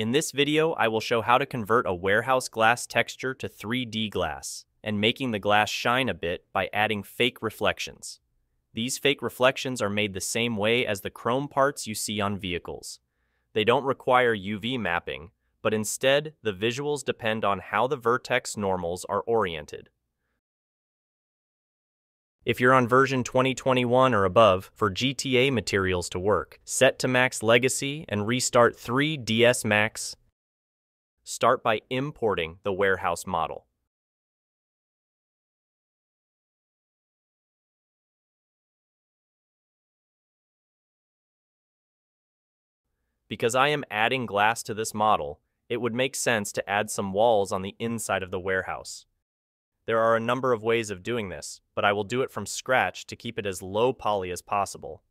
In this video, I will show how to convert a warehouse glass texture to 3D glass, and making the glass shine a bit by adding fake reflections. These fake reflections are made the same way as the chrome parts you see on vehicles. They don't require UV mapping, but instead, the visuals depend on how the vertex normals are oriented. If you're on version 2021 or above, for GTA materials to work, set to max legacy and restart 3ds Max. Start by importing the warehouse model. Because I am adding glass to this model, it would make sense to add some walls on the inside of the warehouse. There are a number of ways of doing this, but I will do it from scratch to keep it as low poly as possible.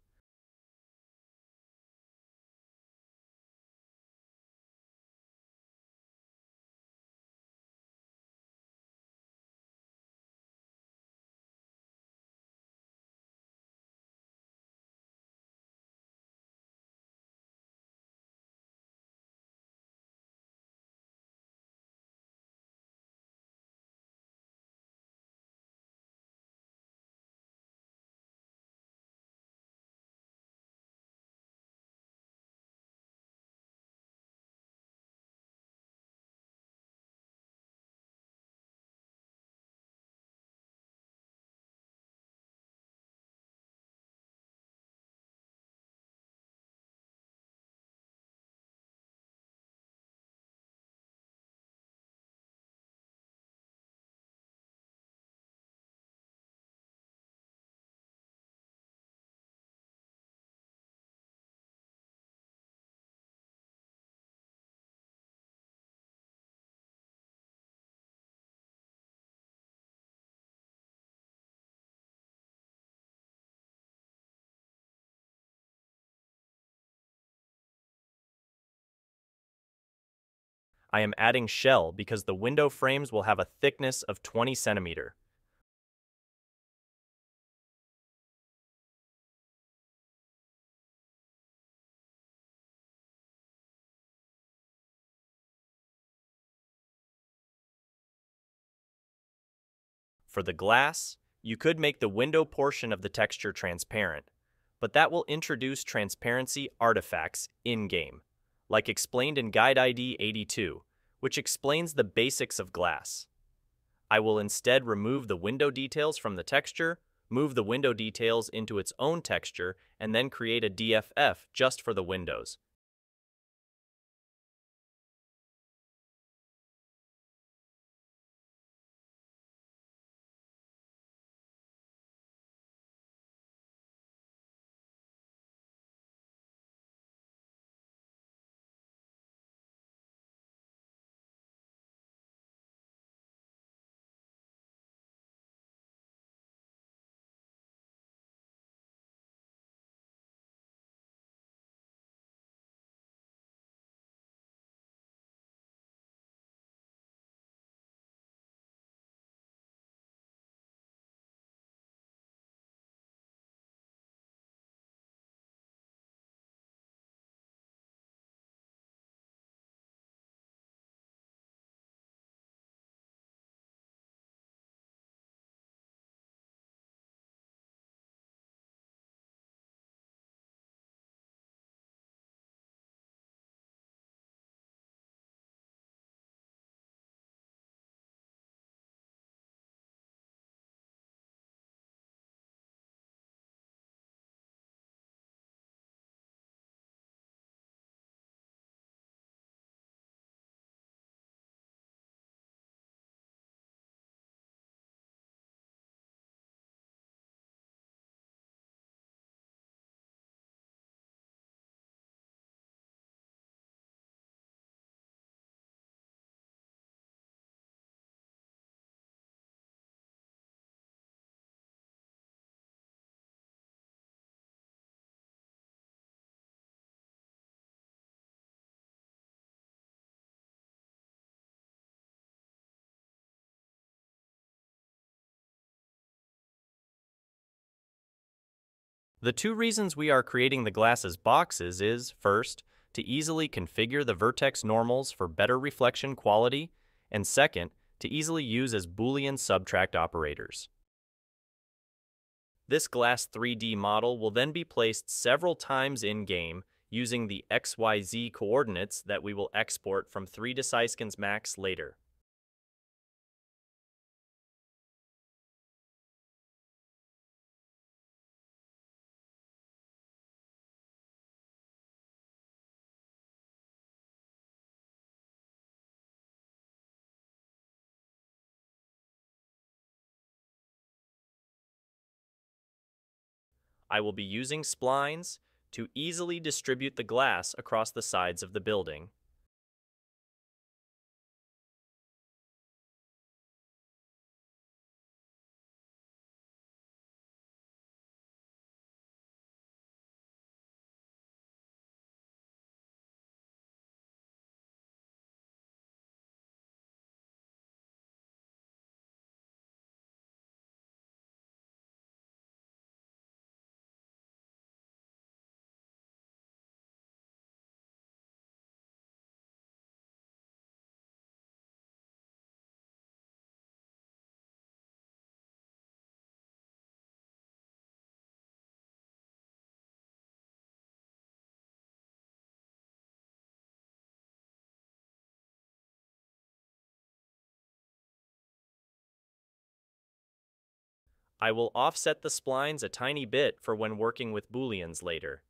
I am adding shell because the window frames will have a thickness of 20 centimeter. For the glass, you could make the window portion of the texture transparent, but that will introduce transparency artifacts in-game like explained in Guide ID 82, which explains the basics of glass. I will instead remove the window details from the texture, move the window details into its own texture, and then create a DFF just for the windows. The two reasons we are creating the glass as boxes is, first, to easily configure the vertex normals for better reflection quality, and second, to easily use as Boolean subtract operators. This glass 3D model will then be placed several times in-game using the XYZ coordinates that we will export from 3ds Max later. I will be using splines to easily distribute the glass across the sides of the building. I will offset the splines a tiny bit for when working with booleans later.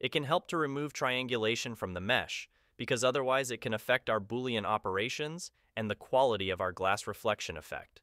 It can help to remove triangulation from the mesh, because otherwise it can affect our Boolean operations and the quality of our glass reflection effect.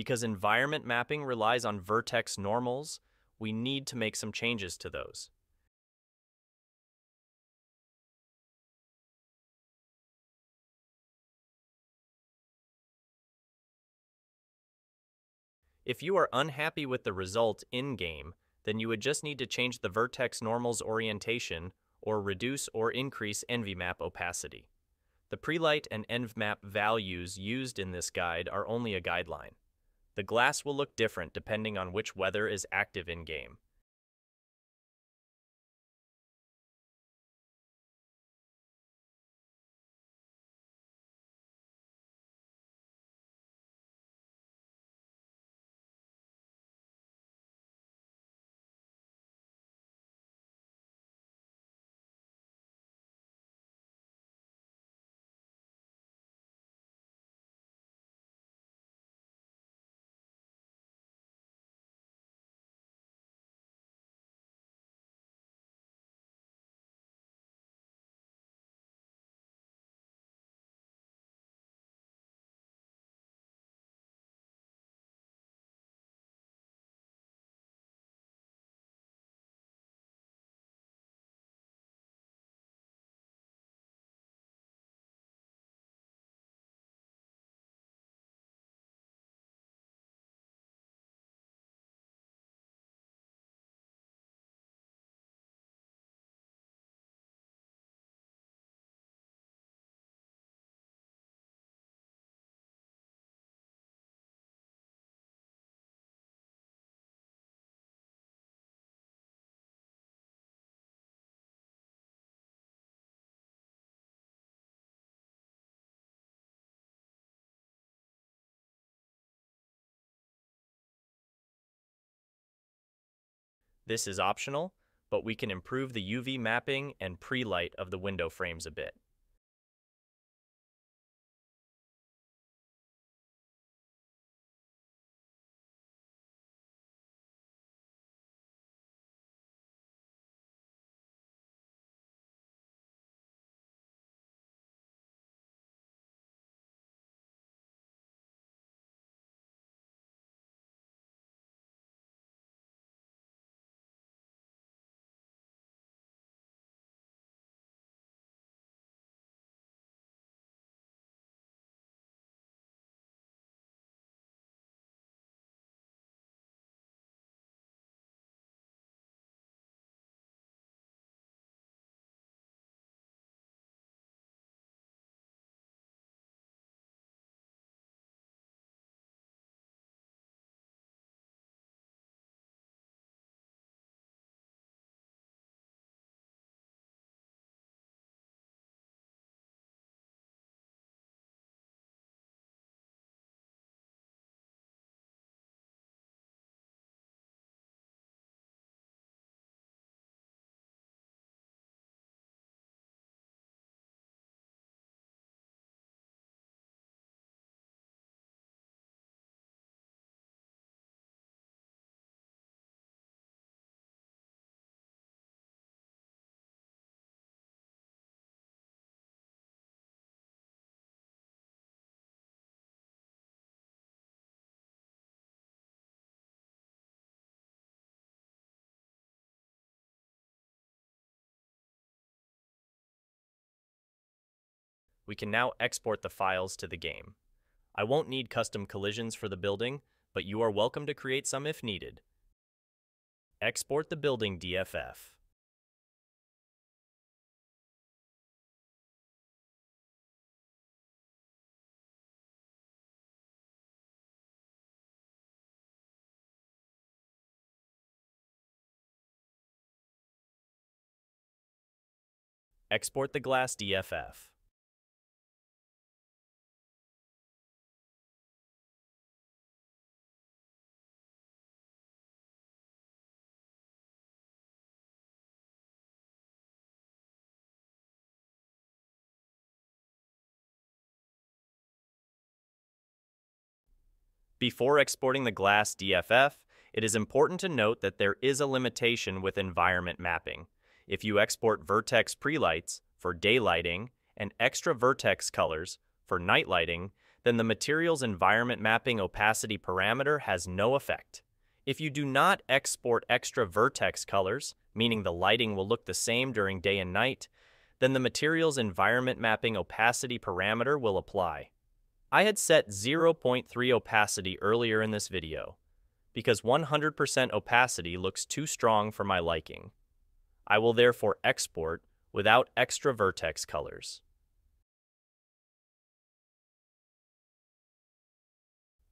Because environment mapping relies on vertex normals, we need to make some changes to those. If you are unhappy with the result in-game, then you would just need to change the vertex normals orientation or reduce or increase EnvMap opacity. The prelight and EnvMap values used in this guide are only a guideline. The glass will look different depending on which weather is active in-game. This is optional, but we can improve the UV mapping and pre-light of the window frames a bit. We can now export the files to the game. I won't need custom collisions for the building, but you are welcome to create some if needed. Export the building DFF. Export the glass DFF. Before exporting the glass DFF, it is important to note that there is a limitation with environment mapping. If you export vertex prelights for daylighting and extra vertex colors for night lighting, then the material's environment mapping opacity parameter has no effect. If you do not export extra vertex colors, meaning the lighting will look the same during day and night, then the material's environment mapping opacity parameter will apply. I had set 0.3 opacity earlier in this video, because 100% opacity looks too strong for my liking. I will therefore export without extra vertex colors.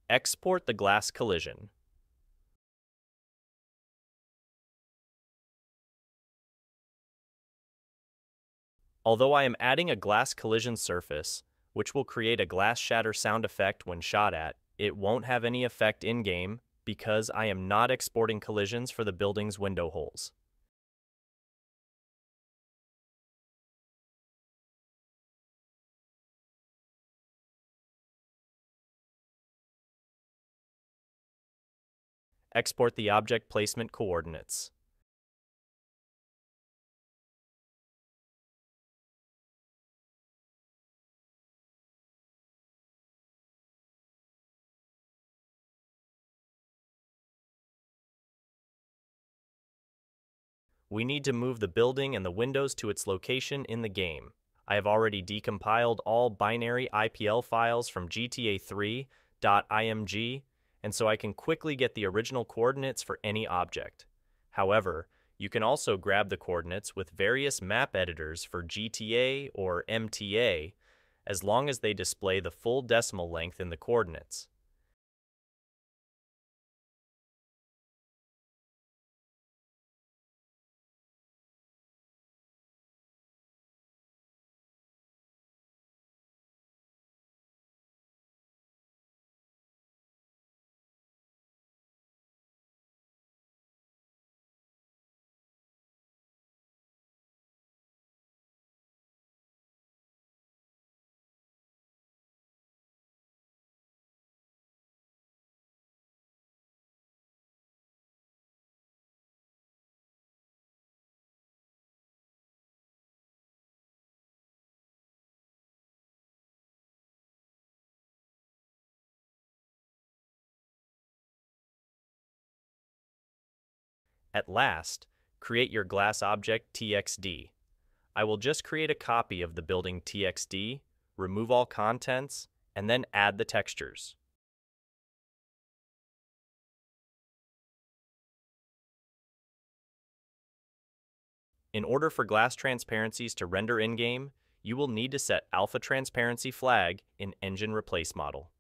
Export the glass collision. Although I am adding a glass collision surface, which will create a glass shatter sound effect when shot at, it won't have any effect in-game because I am not exporting collisions for the building's window holes. Export the object placement coordinates. We need to move the building and the windows to its location in the game. I have already decompiled all binary IPL files from GTA3.img, and so I can quickly get the original coordinates for any object. However, you can also grab the coordinates with various map editors for GTA or MTA, as long as they display the full decimal length in the coordinates. At last, create your glass object TXD. I will just create a copy of the building TXD, remove all contents, and then add the textures. In order for glass transparencies to render in-game, you will need to set alpha transparency flag in engine replace model.